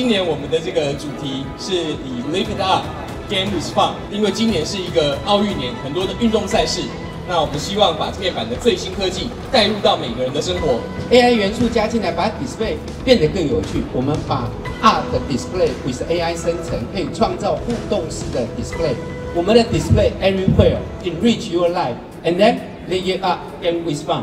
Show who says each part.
Speaker 1: 今年我们的这个主题是以 Live It Up Game is fun 因为今年是一个奥运年，很多的运动赛事。那我们希望把面板的最新科技带入到每个人的生活
Speaker 2: ，AI 元素加进来，把 display 变得更有趣。我们把 Art 的 display with AI 生成，可以创造互动式的 display。我们的 display everywhere enrich your life and then live it up and with fun。